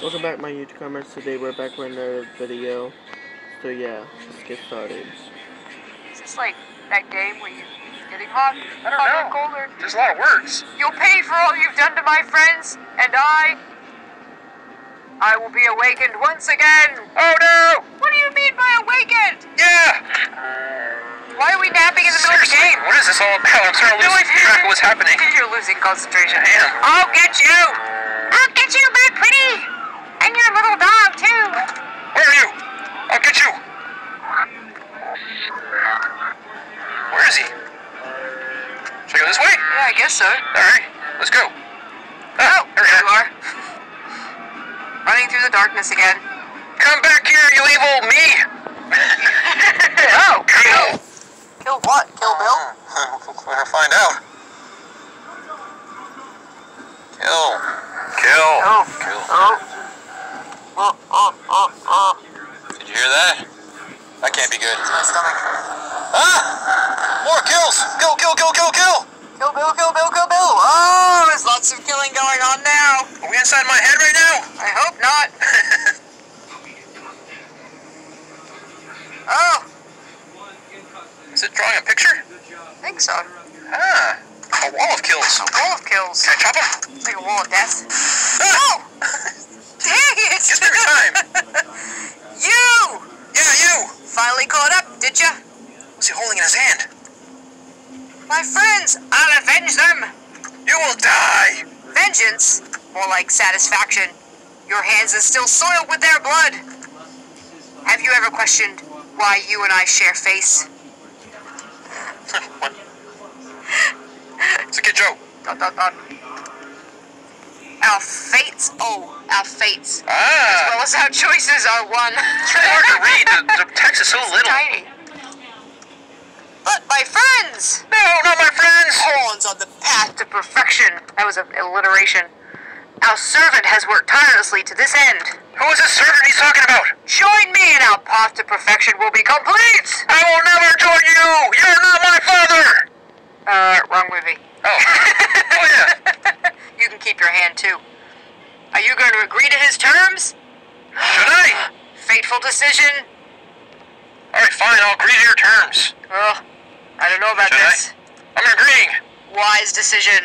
Welcome back my YouTube comments. Today we're back with another video. So yeah, let's get started. Is this like that game where you're getting hot? I don't hotter, know. colder? There's a lot of words. You'll pay for all you've done to my friends, and I I will be awakened once again. Oh no! What do you mean by awakened? Yeah! Why are we napping in the middle of the game? what is this all about? I'm starting to No lose idea. track of what's happening. You're losing concentration. I am. I'll get you. Think so. Ah, a wall of kills. A wall of kills. Can I chop him? Like a wall of death. Ah! Dang it! Me every time. you! Yeah, you! Finally caught up, did ya? What's he holding in his hand? My friends, I'll avenge them! You will die! Vengeance? More like satisfaction. Your hands are still soiled with their blood. Have you ever questioned why you and I share face? It's a good joke. Dot dot dot. Our fates, oh, our fates, as Ah! well as our choices are one. It's really hard to read. The, the text is so little. Tiny. But my friends! No, not my friends! Pawns on the path to perfection. That was an alliteration. Our servant has worked tirelessly to this end. Who is this servant he's talking about? Join me and our path to perfection will be complete! I will never join you! You're not! Uh, wrong movie. Oh. oh, yeah. you can keep your hand too. Are you going to agree to his terms? Should I? Fateful decision? Alright, fine, I'll agree to your terms. Well, I don't know about Should I? this. I'm agreeing. Wise decision.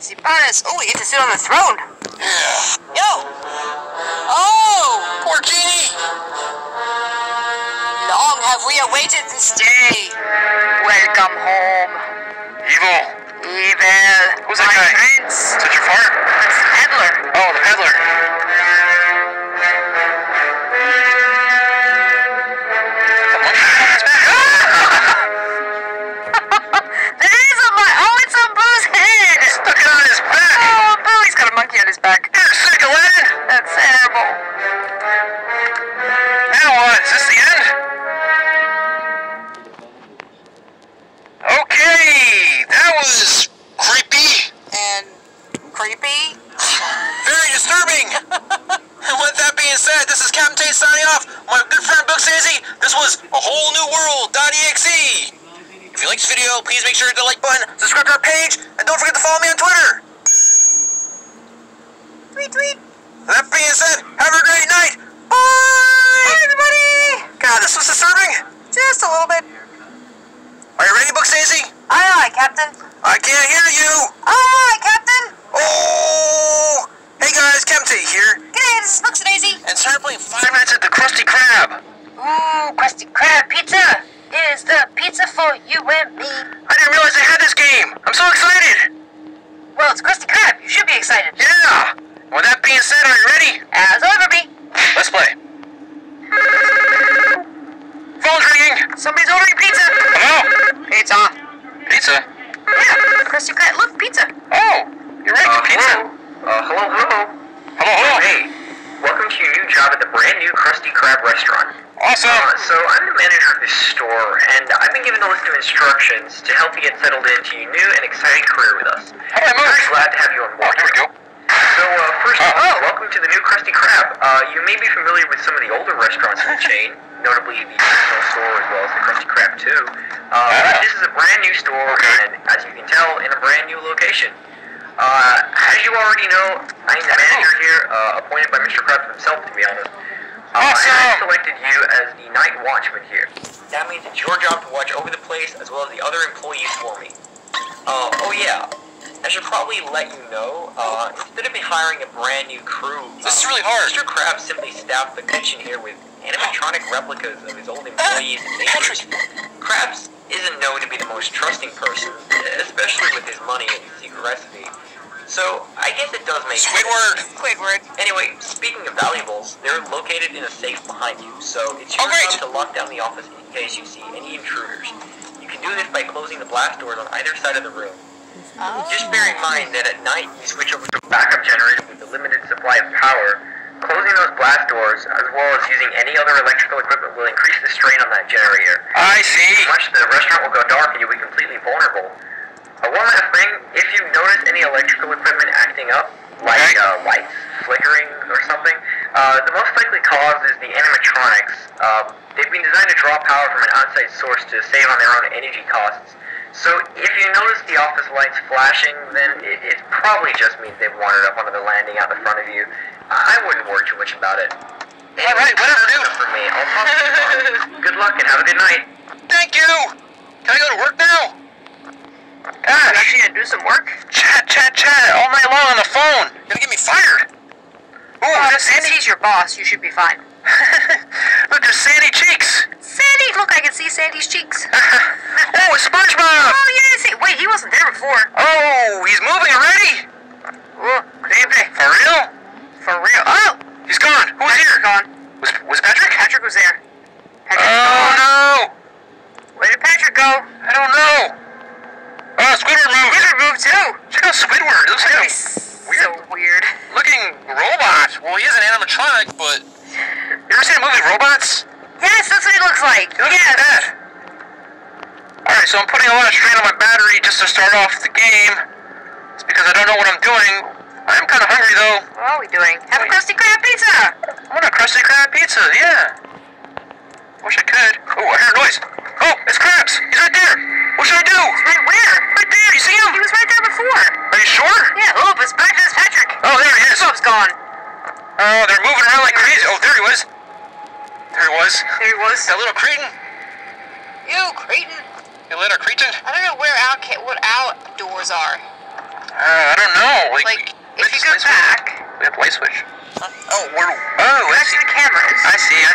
Palace. Oh, we get to sit on the throne. Yeah. Yo! Oh! Poor genie! Long have we awaited this day. Welcome home. Evil. Evil. Who's that guy? prince. Is that your fart? world.exe. If you like this video, please make sure to hit the like button, subscribe to our page, and don't forget to follow me on Twitter. Tweet, tweet. That being said, have a great night. Bye, everybody. God, this was disturbing. Just a little bit. Are you ready, Book Sazy? Aye, aye, Captain. I can't hear you. Aye, aye, Captain. Oh! Hey, wait five minutes at the Krusty Krab. Ooh, Krusty Krab pizza! Here's the pizza for you and me. I didn't realize they had this game. I'm so excited. Well, it's Krusty Krab. You should be excited. Yeah. With that being said, are you ready? As I'll ever be. Let's play. Phone's ringing. Somebody's ordering pizza. Hello? Pizza. Pizza. Yeah, Krusty Krab. Look, pizza. Oh, you're ready for pizza. Uh, hello, hello. Hello, hello. Hey, welcome to your new job at the brand new Krusty Krab restaurant. Awesome. Uh, so I'm the manager of this store, and I've been given a list of instructions to help you get settled into your new and exciting career with us. I I'm very glad to have you on Oh, board. there we go. So, uh, first of Oh. all, welcome to the new Krusty Krab. Uh, you may be familiar with some of the older restaurants in the chain, notably the original store as well as the Krusty Krab 2. Uh, but this is a brand new store, and as you can tell, in a brand new location. Uh, as you already know, I'm the manager here, uh, appointed by Mr. Krabs himself, to be honest. Uh, I Awesome. selected you as the night watchman here. That means it's your job to watch over the place as well as the other employees for me. Uh, oh yeah, I should probably let you know, uh, instead of me hiring a brand new crew, This is really hard. Mr. Krabs simply staffed the kitchen here with animatronic replicas of his old employees and neighbors. Krabs isn't known to be the most trusting person, especially with his money and his secret recipe. So, I guess it does make Squidward. Squidward. Anyway, speaking of valuables, they're located in a safe behind you, so it's your Oh, job to lock down the office in case you see any intruders. You can do this by closing the blast doors on either side of the room. Just bear in mind that at night you switch over to a backup generator with a limited supply of power. Closing those blast doors, as well as using any other electrical equipment, will increase the strain on that generator. I see. Much the restaurant will go dark and you'll be completely vulnerable. Uh, one last thing, if you notice any electrical equipment acting up, like uh, lights flickering or something, uh, the most likely cause is the animatronics. Uh, they've been designed to draw power from an outside source to save on their own energy costs. So if you notice the office lights flashing, then it, it probably just means they've wandered up onto the landing out the front of you. I I wouldn't worry too much about it. All right, whatever, that's dude. enough For me. I'll talk to you. Good luck and have a good night. Thank you. Can I go to work now? Gosh. Actually, gonna do some work. Chat, chat, chat all night long on the phone. Gonna get me fired. Ooh, Uh, Sandy. he's your boss, you should be fine. Look, there's Sandy cheeks. Sandy, look, I can see Sandy's cheeks. oh, it's SpongeBob. Oh, yeah, see, wait, he wasn't there before. Oh, he's moving already. Oh. For real? For real. Oh, He's gone. Who's Patrick's here? gone. Was, was Patrick? Patrick was there. Patrick's Oh gone. no. Where did Patrick go? I don't know. Oh, Squidward moved. Squidward moved too. Check out Squidward. It looks like a He's so weird. looking robot. Well, he is an animatronic, but you ever seen the movie Robots? Yes, that's what he looks like. Look at that. Alright, so I'm putting a lot of strain on my battery just to start off the game. It's because I don't know what I'm doing. I'm kind of hungry though. What are we doing? Have a Krusty Krab pizza. I want a Krusty Krab pizza, yeah. Wish I could. Oh, I hear a noise. Oh, it's Krabs. He's right there. What should I do? Right where? Right there. You see him? He was right there before. Are you sure? Yeah, oh, it's back to this Patrick. Oh, there he is. Soap's gone. Oh, they're moving around like crazy. Oh, there he was. There he was. There he was. That little cretin. Ew, Creighton. You little cretin. I don't know where out what outdoors are. Uh, I don't know. Like, Like, if you go light switch. back, We have light switch. Oh, we're.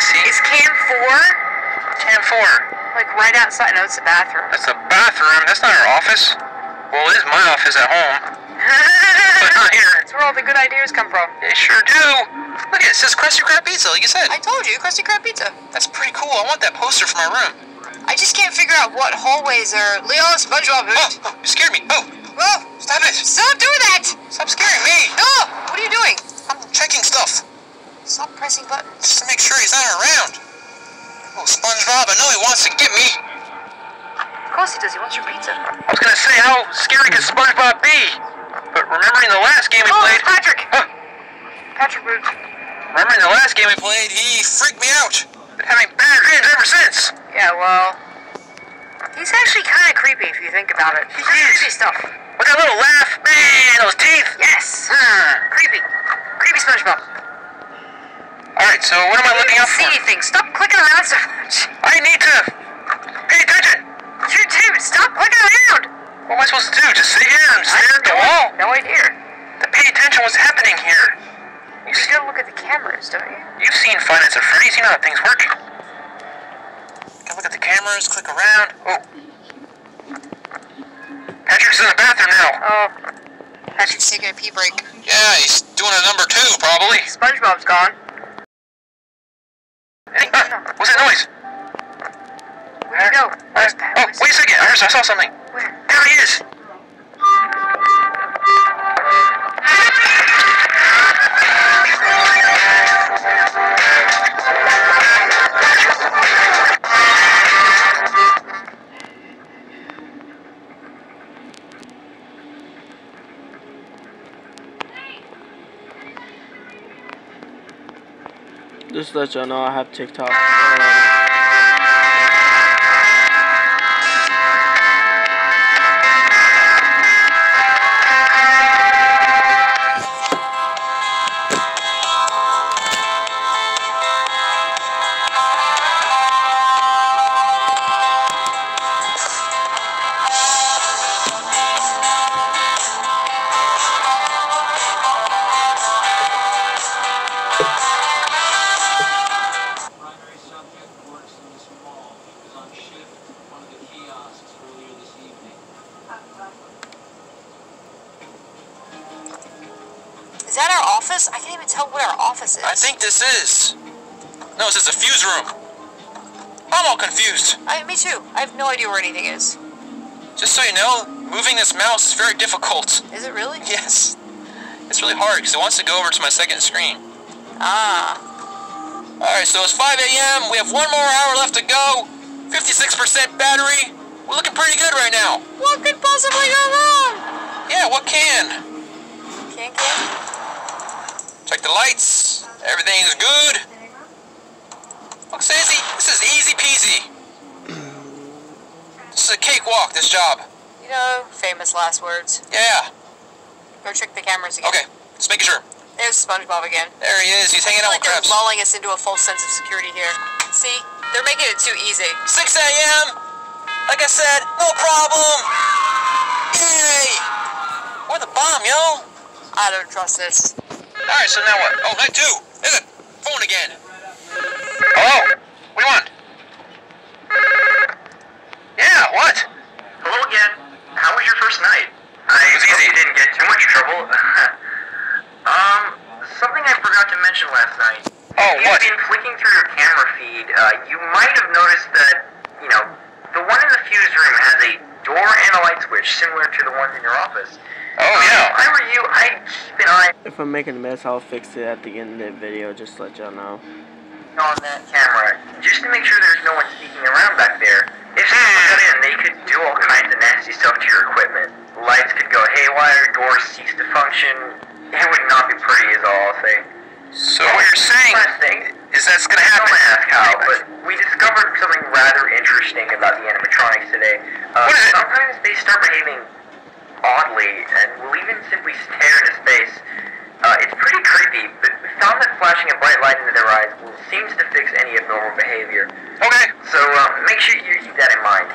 See. I. Is cam four Cam four. like right outside? No, it's the bathroom. That's the bathroom. That's not our office. Well, it is my office at home, but not here. That's where all the good ideas come from. They sure do. Look, it says Krusty Krab pizza, like you said. I told you, Krusty Krab pizza. That's pretty cool. I want that poster for my room. I just can't figure out what hallways are. Leo, SpongeBob. Oh, oh, you scared me. Oh, Oh, stop it. Stop doing that! Stop scaring me. No! What are you doing? I'm checking stuff Stop pressing buttons. just to make sure he's not around. Oh, SpongeBob, I know he wants to get me. Of course he does. He wants your pizza. I was gonna say, how scary could SpongeBob be? But remembering the last game we Oh, played, Patrick. Huh. Patrick moved. remembering the last game we played, he freaked me out. Been having bad dreams ever since. Yeah, well, he's actually kind of creepy if you think about it. He is. creepy stuff. With that little laugh, man, those teeth. Yes. Hmm. Creepy. Creepy SpongeBob. All right, so what am I looking can't out see anything. Stop clicking around so much. I need to pay attention. You too. Stop clicking around. What am I supposed to do? Just sit here and stare at the wall? No idea. To pay attention what's happening here. You see don't look at the cameras, don't you? You've seen Nights at Freddy's. You know how things work. Can look at the cameras, click around. Oh. Patrick's in the bathroom now. Oh. Patrick's taking a pee break. Yeah, he's doing a number two, probably. SpongeBob's gone. Where's wait a second. I, heard, saw something. Where? There he is. Just let y'all know I have TikTok. Um, is. I think this is. No, this is a fuse room. I'm all confused. I, me too. I have no idea where anything is. Just so you know, moving this mouse is very difficult. Is it really? Yes. It's really hard because it wants to go over to my second screen. Ah. Alright, so it's 5 a.m. We have one more hour left to go. 56% battery. We're looking pretty good right now. What could possibly go wrong? Yeah, what can? Can can. Lights. Everything's good. Look, Sassy, this is easy peasy. This is a cakewalk, this job. You know, famous last words. Yeah. Go check the cameras again. Okay, just making sure. There's SpongeBob again. There he is. He's hanging out like with they're Krabs. lulling us into a false sense of security here. See, they're making it too easy. 6 a.m. Like I said, no problem. Yay! Or the bomb, yo. I don't trust this. All right, so now what? Oh, night two. There's a phone again. Hello. What do you want? Yeah. What? Hello again. How was your first night? I was easy. you didn't get too much trouble. um, something I forgot to mention last night. Oh, If what? you've been flicking through your camera feed, uh, you might have noticed that, you know, the one in the fuse room has a door and a light switch similar to the ones in your office. Oh If. I were you, I'd keep an eye if I'm making a mess, I'll fix it at the end of the video. Just to let y'all know. on that camera, just to make sure there's no one sneaking around back there. If someone got in, they could do all kinds of nasty stuff to your equipment. Lights could go haywire, doors cease to function. It would not be pretty, is all I'll say. So what you're saying thing, is that's gonna don't happen? ask how, but we discovered something rather interesting about the animatronics today. Uh, What is it? Sometimes they start behaving oddly and will even simply stare into space. Uh, it's pretty creepy, but we found that flashing a bright light into their eyes will seems to fix any abnormal behavior. Okay. So uh, make sure you keep that in mind.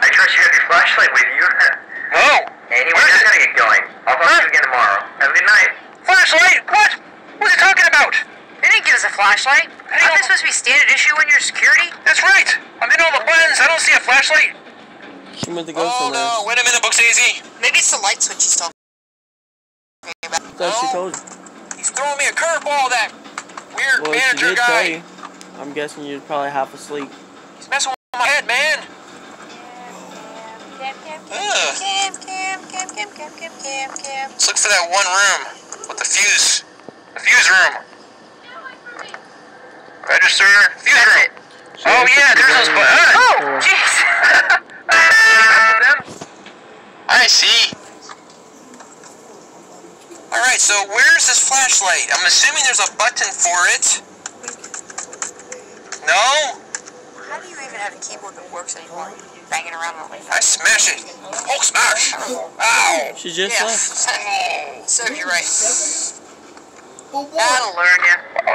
I trust you have your flashlight with you. Oh. anyway, Where is I it? gotta get going. I'll talk to you again tomorrow. Have a good night. Flashlight? What? What are you talking about? They didn't give us a flashlight. Hey, Aren't oh. they supposed to be standard issue when you're security? That's right. I'm in all the buttons. I don't see a flashlight. She meant to go Oh somewhere. no! Wait a minute, Booksazy. Maybe it's the light switch he's talking about. That's what she No. told you. He's throwing me a curveball. That weird Well, she manager did tell guy. you. I'm guessing you're probably half asleep. He's messing with my head, man. Cam, cam, cam, cam, cam, cam, cam, cam, cam, cam. Let's look for that one room with the fuse. The fuse room. Register. Fuse room. it. Oh yeah, there's those buttons. Oh, jeez. I see. Alright, so where's this flashlight? I'm assuming there's a button for it. No? How do you even have a keyboard that works anymore? Banging around on it like I smash it. Hulk smash. Ow. She just Yeah. left. so you're right. That'll learn you.